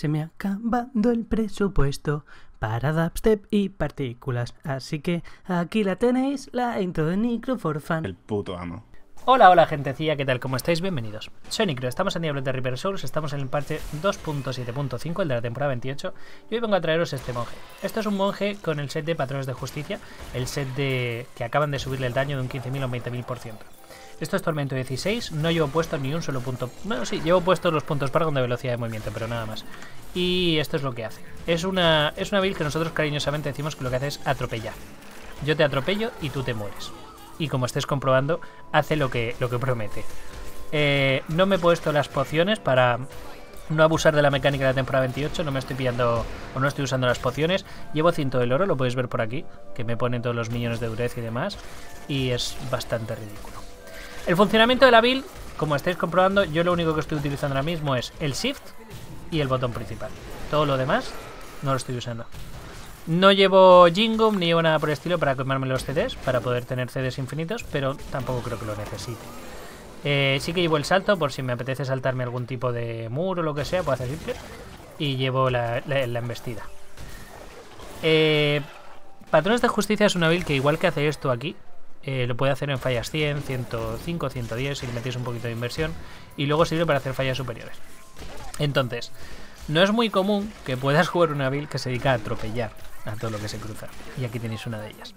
Se me ha acabado el presupuesto para dubstep y partículas. Así que aquí la tenéis, la intro de Nicro for Fun. El puto amo. Hola, hola gentecilla, ¿qué tal? ¿Cómo estáis? Bienvenidos. Soy Nicro, estamos en Diablo de Reaper Souls, estamos en el parche 2.7.5, el de la temporada 28, y hoy vengo a traeros este monje. Esto es un monje con el set de Patrones de Justicia, el set de que acaban de subirle el daño de un 15.000 a un 20.000%. Esto es Tormento 16, no llevo puesto ni un solo punto. Bueno, sí, llevo puestos los puntos para de velocidad de movimiento, pero nada más. Y esto es lo que hace. Es una, es una build que nosotros cariñosamente decimos que lo que hace es atropellar. Yo te atropello y tú te mueres. Y como estés comprobando, hace lo que, lo que promete. Eh, no me he puesto las pociones para no abusar de la mecánica de la temporada 28, no me estoy pillando o no estoy usando las pociones. Llevo cinto del oro, lo podéis ver por aquí, que me ponen todos los millones de dureza y demás. Y es bastante ridículo. El funcionamiento de la build, como estáis comprobando, yo lo único que estoy utilizando ahora mismo es el Shift y el botón principal. Todo lo demás no lo estoy usando. No llevo Jingum ni llevo nada por el estilo para quemarme los CDs, para poder tener CDs infinitos, pero tampoco creo que lo necesite. Eh, sí que llevo el salto por si me apetece saltarme algún tipo de muro o lo que sea, puedo hacer simple. Y llevo la, embestida. Eh, Patrones de Justicia es una build que igual que hace esto aquí, eh, lo puede hacer en fallas 100, 105, 110 si le metéis un poquito de inversión y luego sirve para hacer fallas superiores. Entonces, no es muy común que puedas jugar una build que se dedica a atropellar a todo lo que se cruza. Y aquí tenéis una de ellas.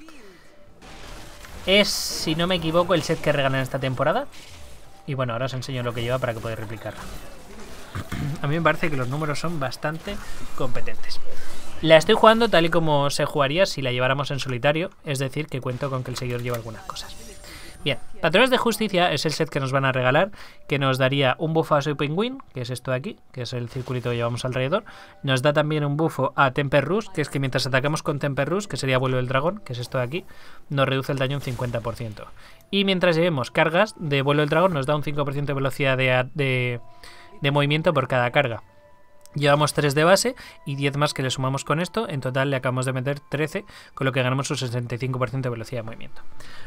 Es, si no me equivoco, el set que regalan esta temporada. Y bueno, ahora os enseño lo que lleva para que podáis replicarla. A mí me parece que los números son bastante competentes. La estoy jugando tal y como se jugaría si la lleváramos en solitario, es decir, que cuento con que el seguidor lleva algunas cosas. Bien, Patrones de Justicia es el set que nos van a regalar, que nos daría un bufo a Soy Penguin, que es esto de aquí, que es el circulito que llevamos alrededor. Nos da también un bufo a Temper Rush, que es que mientras atacamos con Temper Rush, que sería vuelo del dragón, que es esto de aquí, nos reduce el daño un 50%. Y mientras llevemos cargas de vuelo del dragón, nos da un 5% de velocidad de movimiento por cada carga. Llevamos 3 de base y 10 más que le sumamos con esto. En total le acabamos de meter 13, con lo que ganamos un 65% de velocidad de movimiento.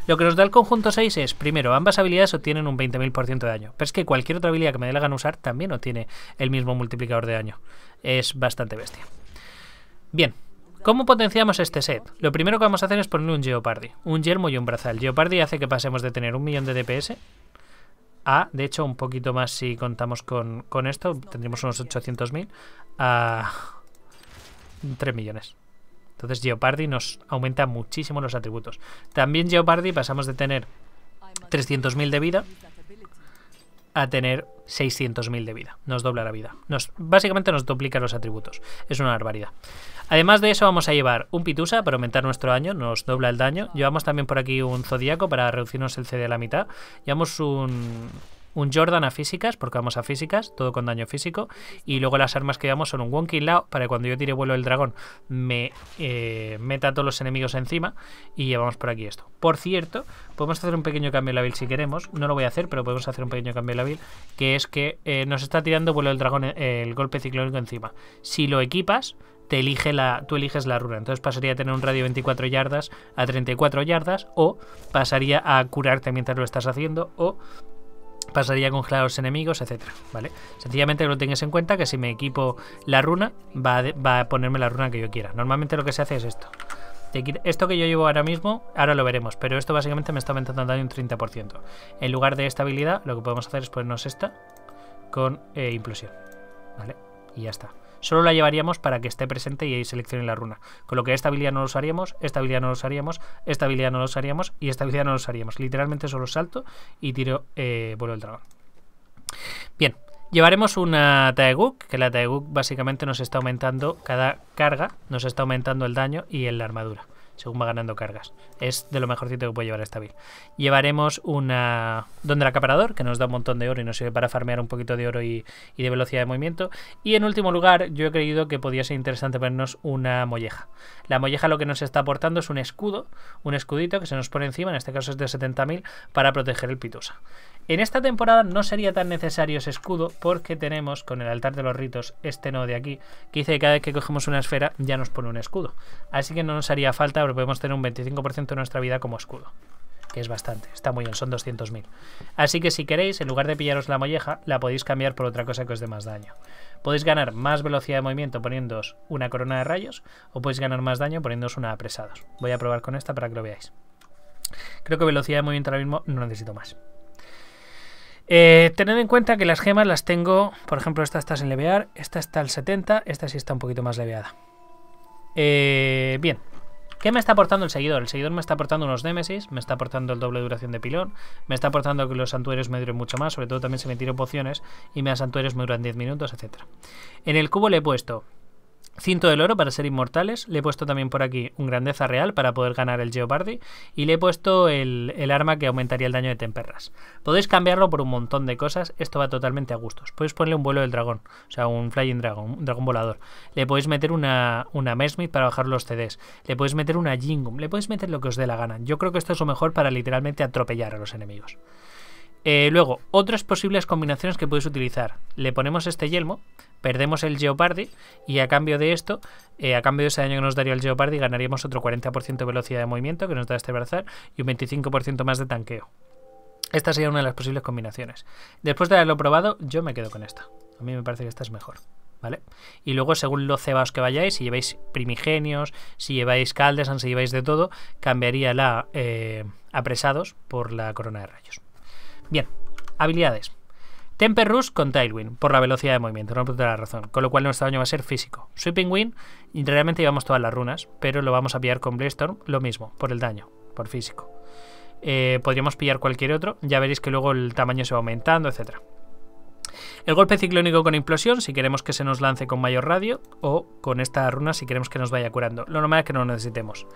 Lo que nos da el conjunto 6 es, primero, ambas habilidades obtienen un 20.000% de daño. Pero es que cualquier otra habilidad que me dé la gana usar también obtiene el mismo multiplicador de daño. Es bastante bestia. Bien, ¿Cómo potenciamos este set? Lo primero que vamos a hacer es ponerle un Geopardy, un yelmo y un brazal. Geopardy hace que pasemos de tener un millón de DPS a, de hecho, un poquito más si contamos con, esto, tendríamos unos 800.000 a 3 millones. Entonces Geopardy nos aumenta muchísimo los atributos. También Geopardy pasamos de tener 300.000 de vida a tener 600.000 de vida. Nos dobla la vida. Nos, básicamente nos duplica los atributos. Es una barbaridad. Además de eso vamos a llevar un Pitusa para aumentar nuestro daño, nos dobla el daño. Llevamos también por aquí un Zodíaco para reducirnos el CD a la mitad. Llevamos un, un Jordan a físicas, porque vamos a físicas, todo con daño físico. Y luego las armas que llevamos son un Wonky Lao, para que cuando yo tire vuelo del dragón me eh, meta a todos los enemigos encima. Y llevamos por aquí esto. Por cierto, podemos hacer un pequeño cambio en la build si queremos. No lo voy a hacer, pero podemos hacer un pequeño cambio en la build. Que es que eh, nos está tirando vuelo del dragón eh, el golpe ciclónico encima. Si lo equipas, te elige la, tú eliges la runa. Entonces pasaría a tener un radio de 24 yardas a 34 yardas o pasaría a curarte mientras lo estás haciendo o pasaría a los enemigos, etcétera, ¿vale? Sencillamente que lo tengas en cuenta que si me equipo la runa, va a, ponerme la runa que yo quiera. Normalmente lo que se hace es esto. Esto que yo llevo ahora mismo, ahora lo veremos, pero esto básicamente me está aumentando daño un 30%. En lugar de esta habilidad, lo que podemos hacer es ponernos esta con eh, implosión, ¿vale? Y ya está. Solo la llevaríamos para que esté presente y ahí seleccione la runa. Con lo que esta habilidad no lo usaríamos, esta habilidad no lo usaríamos, esta habilidad no lo usaríamos y esta habilidad no lo usaríamos. Literalmente solo salto y tiro eh, vuelo del dragón. Bien, Llevaremos una Taeguk, que la Taeguk básicamente nos está aumentando cada carga, nos está aumentando el daño y en la armadura según va ganando cargas. Es de lo mejorcito que puede llevar esta build. Llevaremos una don del acaparador, que nos da un montón de oro y nos sirve para farmear un poquito de oro y, de velocidad de movimiento. Y en último lugar, yo he creído que podía ser interesante ponernos una molleja. La molleja lo que nos está aportando es un escudo, un escudito que se nos pone encima, en este caso es de 70.000, para proteger el pitusa. En esta temporada no sería tan necesario ese escudo porque tenemos con el altar de los ritos este nodo de aquí que dice que cada vez que cogemos una esfera ya nos pone un escudo. Así que no nos haría falta, pero podemos tener un 25% de nuestra vida como escudo. Que es bastante, está muy bien, son 200.000. Así que si queréis, en lugar de pillaros la molleja, la podéis cambiar por otra cosa que os dé más daño. Podéis ganar más velocidad de movimiento poniéndoos una corona de rayos o podéis ganar más daño poniéndoos una apresados. Voy a probar con esta para que lo veáis. Creo que velocidad de movimiento ahora mismo no necesito más. Eh, tened en cuenta que las gemas las tengo, por ejemplo, esta está sin levear, esta está al 70, esta sí está un poquito más leveada. Eh, bien, ¿Qué me está aportando el seguidor? El seguidor me está aportando unos Nemesis, me está aportando el doble duración de pilón, me está aportando que los santuarios me duren mucho más, sobre todo también se me tiro pociones y me santuarios me duran 10 minutos, etc. En el cubo le he puesto Cinto del oro para ser inmortales. Le he puesto también por aquí un grandeza real para poder ganar el Geopardy. Y le he puesto el, arma que aumentaría el daño de temperras. Podéis cambiarlo por un montón de cosas. Esto va totalmente a gustos. Podéis ponerle un vuelo del dragón. O sea, un Flying Dragon. Un dragón volador. Le podéis meter una, una Mesmith para bajar los CDs. Le podéis meter una Jingum. Le podéis meter lo que os dé la gana. Yo creo que esto es lo mejor para literalmente atropellar a los enemigos. Eh, luego, otras posibles combinaciones que podéis utilizar. Le ponemos este yelmo, perdemos el Geopardy y a cambio de esto, eh, a cambio de ese daño que nos daría el Geopardy, ganaríamos otro 40% de velocidad de movimiento que nos da este brazar y un 25% más de tanqueo. Esta sería una de las posibles combinaciones. Después de haberlo probado, yo me quedo con esta. A mí me parece que esta es mejor. ¿Vale? Y luego, según los cebaos que vayáis, si lleváis primigenios, si lleváis caldesan, si lleváis de todo, cambiaría la eh, apresados por la corona de rayos. Bien, habilidades. Temper Rush con Tailwind, por la velocidad de movimiento, no por la razón, con lo cual nuestro daño va a ser físico. Sweeping Wind, y realmente llevamos todas las runas, pero lo vamos a pillar con Storm, lo mismo, por el daño, por físico. Eh, podríamos pillar cualquier otro, ya veréis que luego el tamaño se va aumentando, etc. El golpe ciclónico con implosión, si queremos que se nos lance con mayor radio, o con esta runa si queremos que nos vaya curando. Lo normal es que no lo necesitemos.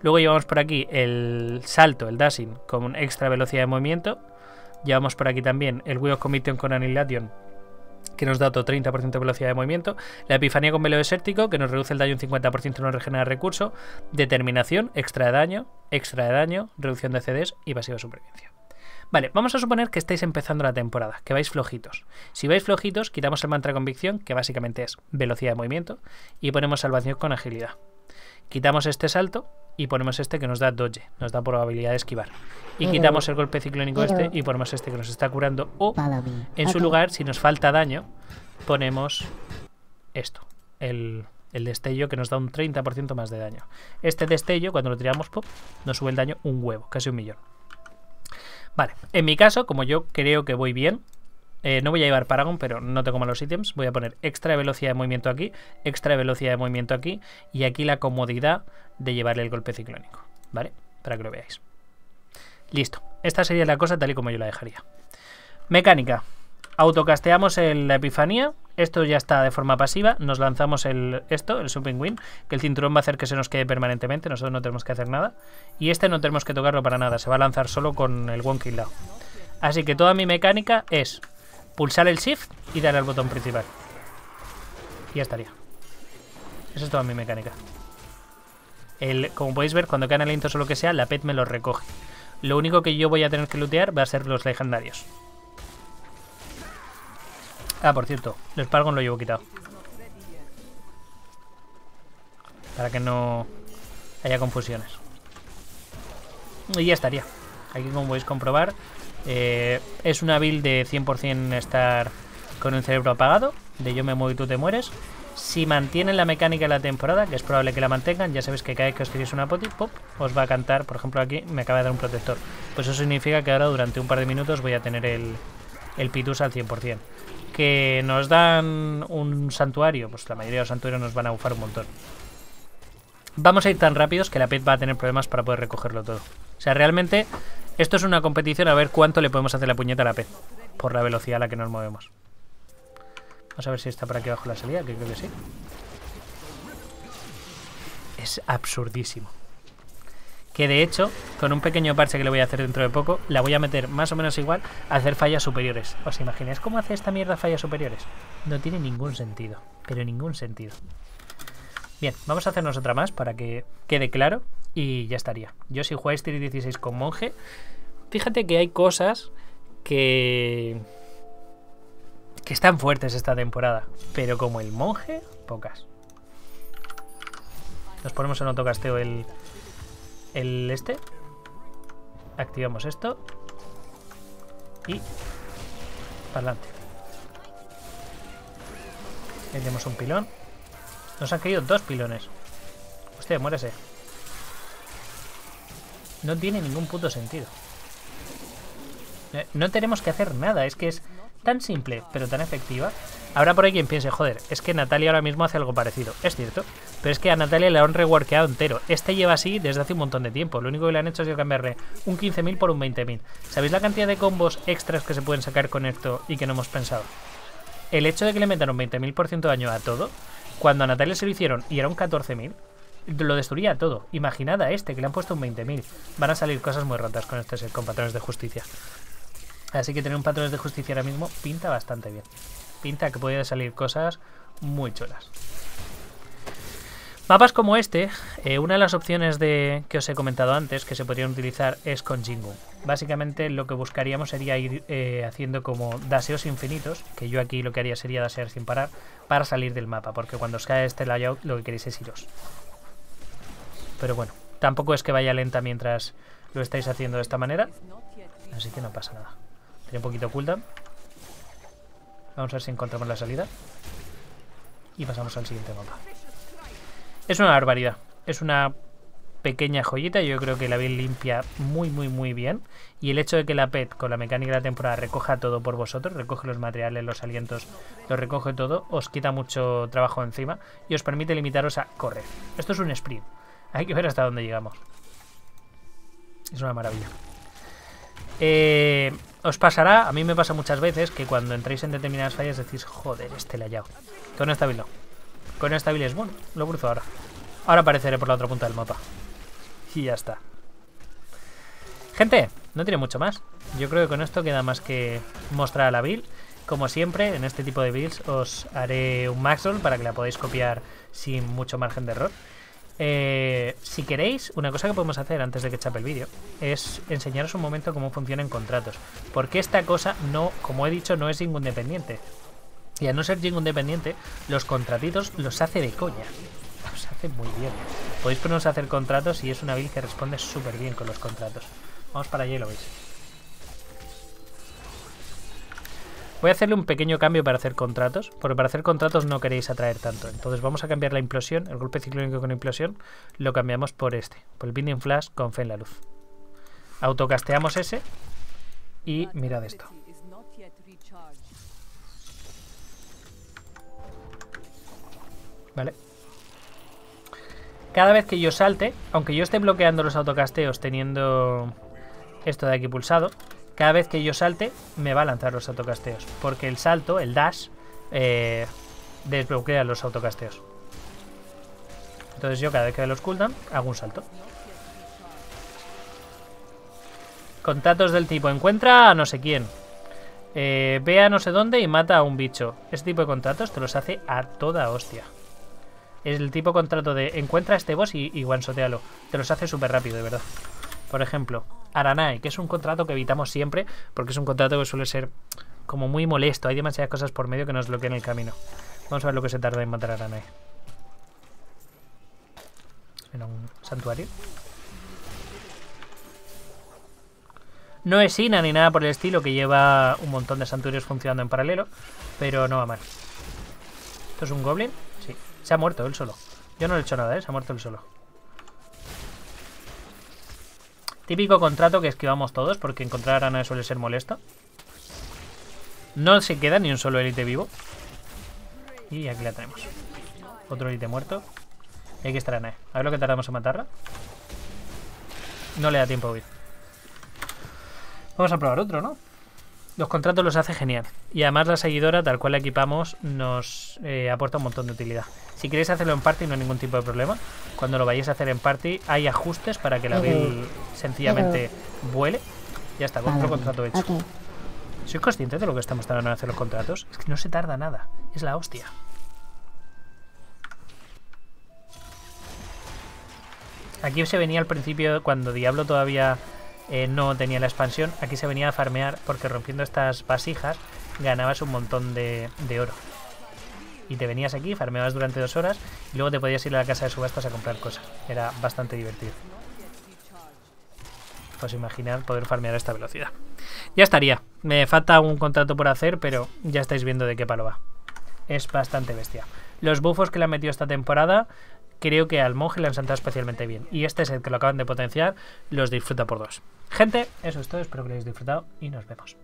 Luego llevamos por aquí el salto, el dashing, con extra velocidad de movimiento Llevamos por aquí también el Wheel of Commission con Annihilation, que nos da otro 30% de velocidad de movimiento. La Epifanía con Velo Desértico, que nos reduce el daño un 50% y nos regenera recurso. Determinación, extra de daño, extra de daño, reducción de CDs y pasiva supervivencia. Vale, vamos a suponer que estáis empezando la temporada, que vais flojitos. Si vais flojitos, quitamos el mantra convicción, que básicamente es velocidad de movimiento, y ponemos salvación con agilidad. Quitamos este salto y ponemos este que nos da dodge, nos da probabilidad de esquivar. Y quitamos el golpe ciclónico este y ponemos este que nos está curando. O en su lugar, si nos falta daño, ponemos esto, el, destello que nos da un 30% más de daño. Este destello, cuando lo tiramos, pop, nos sube el daño un huevo, casi un millón. Vale, en mi caso, como yo creo que voy bien, eh, no voy a llevar Paragon, pero no tengo malos ítems. Voy a poner extra velocidad de movimiento aquí, extra velocidad de movimiento aquí y aquí la comodidad de llevarle el golpe ciclónico, ¿vale? Para que lo veáis. Listo. Esta sería la cosa tal y como yo la dejaría. Mecánica. Autocasteamos la epifanía. Esto ya está de forma pasiva. Nos lanzamos el, esto, el Super Win, que el cinturón va a hacer que se nos quede permanentemente. Nosotros no tenemos que hacer nada. Y este no tenemos que tocarlo para nada. Se va a lanzar solo con el One Kill Así que toda mi mecánica es pulsar el Shift y darle al botón principal. Y ya estaría. Esa es toda mi mecánica. El, como podéis ver, cuando caen alientos o lo que sea, la pet me los recoge. Lo único que yo voy a tener que lootear va a ser los legendarios. Ah, por cierto, los Pargon lo llevo quitado. Para que no haya confusiones. Y ya estaría. Aquí como podéis comprobar, eh, es una build de 100% estar con el cerebro apagado, de yo me muevo y tú te mueres. Si mantienen la mecánica de la temporada, que es probable que la mantengan, ya sabéis que cada vez que os tiréis una poti, pop, os va a cantar, por ejemplo aquí me acaba de dar un protector. Pues eso significa que ahora durante un par de minutos voy a tener el, el Pitus al 100%. Que nos dan un santuario, pues la mayoría de los santuarios nos van a bufar un montón. Vamos a ir tan rápidos que la pet va a tener problemas para poder recogerlo todo. O sea, realmente esto es una competición a ver cuánto le podemos hacer la puñeta a la pez. Por la velocidad a la que nos movemos. Vamos a ver si está por aquí abajo la salida, que creo que sí. Es absurdísimo. Que de hecho, con un pequeño parche que le voy a hacer dentro de poco, la voy a meter más o menos igual a hacer fallas superiores. ¿Os imagináis cómo hace esta mierda fallas superiores? No tiene ningún sentido. Pero ningún sentido. Bien, vamos a hacernos otra más para que quede claro y ya estaría. Yo si jugáis Tier 16 con monje, fíjate que hay cosas que que están fuertes esta temporada, pero como el monje, pocas. Nos ponemos en autocasteo el el este. Activamos esto y para adelante. Ahí tenemos un pilón. Nos han caído dos pilones. Hostia, muérese. No tiene ningún puto sentido. Eh, no tenemos que hacer nada, es que es tan simple, pero tan efectiva. Habrá por ahí quien piense, joder, es que Natalia ahora mismo hace algo parecido. Es cierto, pero es que a Natalia le han reworkeado entero. Este lleva así desde hace un montón de tiempo. Lo único que le han hecho es cambiarle un 15.000 por un 20.000. ¿Sabéis la cantidad de combos extras que se pueden sacar con esto y que no hemos pensado? El hecho de que le metan un 20.000% de daño a todo, cuando a Natalia se lo hicieron y era un 14.000, lo destruía todo. Imaginad a este que le han puesto un 20.000. Van a salir cosas muy ratas con este set, con patrones de justicia. Así que tener un patrones de justicia ahora mismo pinta bastante bien. Pinta que puede salir cosas muy chulas. Mapas como este, eh, una de las opciones de, que os he comentado antes que se podrían utilizar es con Jingu. Básicamente lo que buscaríamos sería ir eh, haciendo como daseos infinitos, que yo aquí lo que haría sería dasear sin parar, para salir del mapa, porque cuando os cae este layout lo que queréis es iros. Pero bueno, tampoco es que vaya lenta mientras lo estáis haciendo de esta manera, así que no pasa nada. Tiene un poquito oculta. Vamos a ver si encontramos la salida. Y pasamos al siguiente mapa. Es una barbaridad. Es una pequeña joyita. Yo creo que la bien limpia muy, muy, muy bien. Y el hecho de que la PET, con la mecánica de la temporada, recoja todo por vosotros, recoge los materiales, los alientos, lo recoge todo, os quita mucho trabajo encima y os permite limitaros a correr. Esto es un sprint. Hay que ver hasta dónde llegamos. Es una maravilla. Eh, os pasará, a mí me pasa muchas veces que cuando entréis en determinadas fallas decís, joder, este layado. Con esta no. Con esta es bueno, lo cruzo ahora. Ahora apareceré por la otra punta del mapa. Y ya está. Gente, no tiene mucho más. Yo creo que con esto queda más que mostrar a la build. Como siempre, en este tipo de builds os haré un maxroll para que la podáis copiar sin mucho margen de error. Eh, si queréis, una cosa que podemos hacer antes de que chape el vídeo es enseñaros un momento cómo funcionan contratos. Porque esta cosa no, como he dicho, no es independiente. Y al no ser independiente, los contratitos los hace de coña. Los hace muy bien. Podéis ponernos a hacer contratos y es una build que responde súper bien con los contratos. Vamos para allá y lo veis. Voy a hacerle un pequeño cambio para hacer contratos, porque para hacer contratos no queréis atraer tanto. Entonces vamos a cambiar la implosión, el golpe ciclónico con implosión, lo cambiamos por este, por el Binding Flash con fe en la luz. Autocasteamos ese y mirad esto. Vale. Cada vez que yo salte, aunque yo esté bloqueando los autocasteos teniendo esto de aquí pulsado, cada vez que yo salte, me va a lanzar los autocasteos. Porque el salto, el dash, eh, desbloquea los autocasteos. Entonces yo cada vez que los cooldown, hago un salto. Contactos del tipo, encuentra a no sé quién. Eh, ve a no sé dónde y mata a un bicho. Este tipo de contratos te los hace a toda hostia. Es el tipo contrato de encuentra a este boss y, y one Te los hace súper rápido, de verdad. Por ejemplo, Aranai, que es un contrato que evitamos siempre porque es un contrato que suele ser como muy molesto. Hay demasiadas cosas por medio que nos bloquean el camino. Vamos a ver lo que se tarda en matar a Aranai. En un santuario. No es Ina ni nada por el estilo, que lleva un montón de santuarios funcionando en paralelo, pero no va mal. ¿Esto es un goblin? Sí. Se ha muerto él solo. Yo no le he hecho nada, ¿eh? Se ha muerto él solo. Típico contrato que esquivamos todos porque encontrar a Ana suele ser molesto. No se queda ni un solo élite vivo. Y aquí la tenemos. Otro élite muerto. Y aquí está Ana. A ver lo que tardamos en matarla. No le da tiempo a huir. Vamos a probar otro, ¿no? Los contratos los hace genial. Y además la seguidora, tal cual la equipamos, nos eh, aporta un montón de utilidad. Si queréis hacerlo en party no hay ningún tipo de problema. Cuando lo vayáis a hacer en party hay ajustes para que la build sencillamente vuele. Ya está, otro contrato hecho. ¿Sois conscientes de lo que estamos tardando en hacer los contratos? Es que no se tarda nada. Es la hostia. Aquí se venía al principio, cuando Diablo todavía eh, no tenía la expansión, aquí se venía a farmear porque rompiendo estas vasijas ganabas un montón de oro y te venías aquí, farmeabas durante dos horas y luego te podías ir a la casa de subastas a comprar cosas. Era bastante divertido. Pues imaginar poder farmear a esta velocidad. Ya estaría. Me falta un contrato por hacer, pero ya estáis viendo de qué palo va. es bastante bestia. Los buffos que le han metido esta temporada, creo que al monje le han sentado especialmente bien. Y este es el que lo acaban de potenciar, los disfruta por dos. Gente, eso es todo, espero que lo hayáis disfrutado y nos vemos.